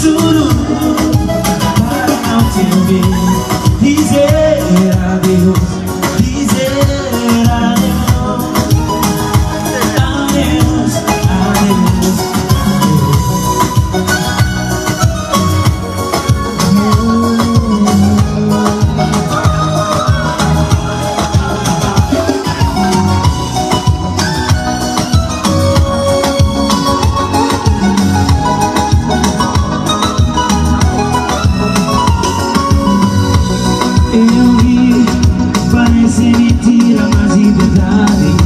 Sururu Eu ri, parece mentira, mas em verdade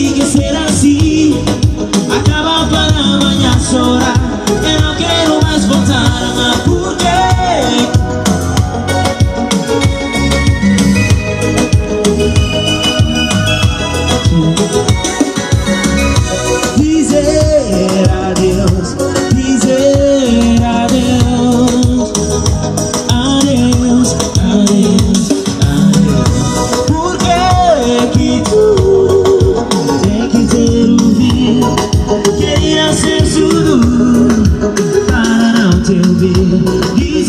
tiene que será así Acaba para mañana teu bem I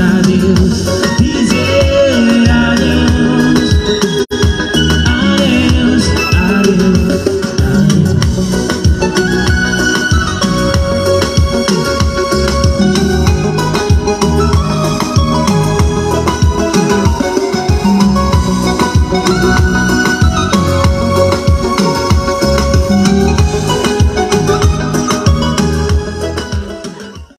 adeus